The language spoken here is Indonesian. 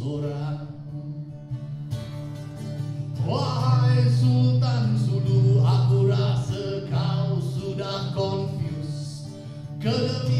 seorang Wahai Sultan Sulu aku rasa kau sudah confused. Kegemilangan